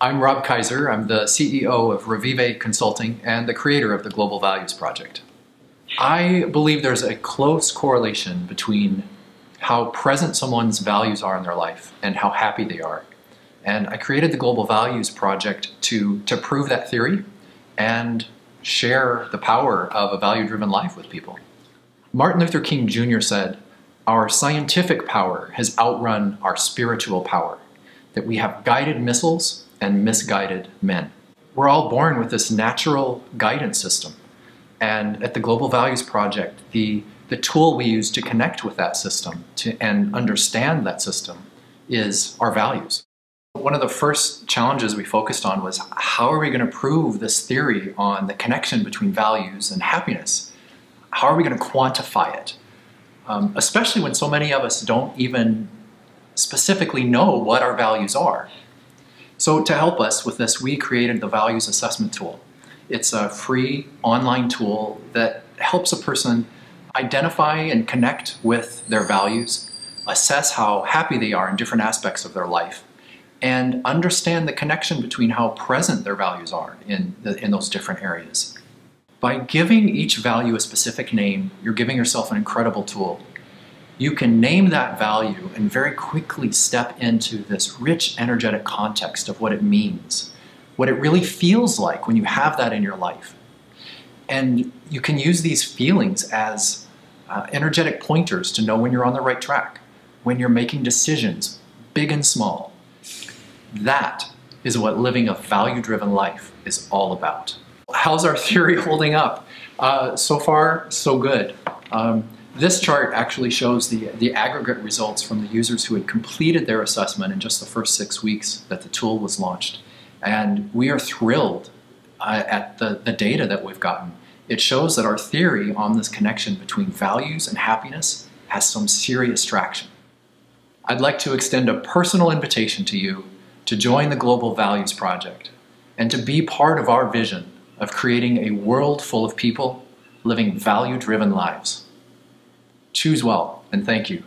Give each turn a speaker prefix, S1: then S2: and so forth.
S1: I'm Rob Kaiser. I'm the CEO of Revivae Consulting and the creator of the Global Values Project. I believe there's a close correlation between how present someone's values are in their life and how happy they are. And I created the Global Values Project to, to prove that theory and share the power of a value driven life with people. Martin Luther King Jr. said, Our scientific power has outrun our spiritual power, that we have guided missiles and misguided men. We're all born with this natural guidance system. And at the Global Values Project, the, the tool we use to connect with that system to, and understand that system is our values. One of the first challenges we focused on was how are we going to prove this theory on the connection between values and happiness? How are we going to quantify it? Um, especially when so many of us don't even specifically know what our values are. So to help us with this, we created the Values Assessment Tool. It's a free online tool that helps a person identify and connect with their values, assess how happy they are in different aspects of their life, and understand the connection between how present their values are in, the, in those different areas. By giving each value a specific name, you're giving yourself an incredible tool you can name that value and very quickly step into this rich energetic context of what it means, what it really feels like when you have that in your life. And you can use these feelings as uh, energetic pointers to know when you're on the right track, when you're making decisions, big and small. That is what living a value driven life is all about. How's our theory holding up? Uh, so far, so good. Um, this chart actually shows the, the aggregate results from the users who had completed their assessment in just the first six weeks that the tool was launched. And we are thrilled uh, at the, the data that we've gotten. It shows that our theory on this connection between values and happiness has some serious traction. I'd like to extend a personal invitation to you to join the Global Values Project and to be part of our vision of creating a world full of people living value driven lives. Choose well, and thank you.